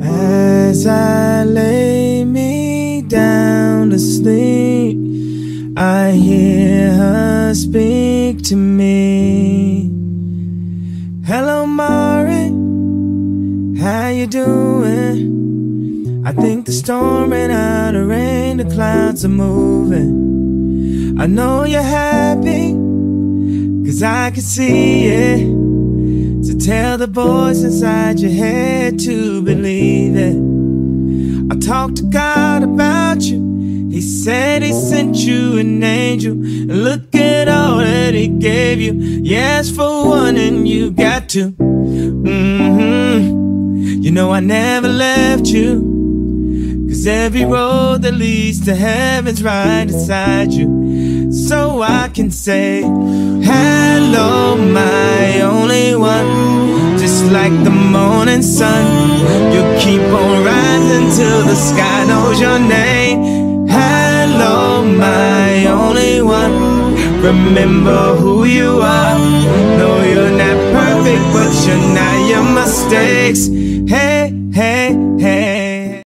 As I lay me down to sleep, I hear her speak to me. Hello, Mari, how you doing? I think the storm ran out of rain, the clouds are moving. I know you're happy, cause I can see it. Tell the voice inside your head to believe it. I talked to God about you. He said he sent you an angel. Look at all that he gave you. Yes, for one, and you got to. Mm-hmm. You know I never left you. Cause every road that leads to heaven's right inside you. So I can say, Hello, my. Like the morning sun, you keep on rising till the sky knows your name. Hello, my only one. Remember who you are. No, you're not perfect, but you're not your mistakes. Hey, hey, hey.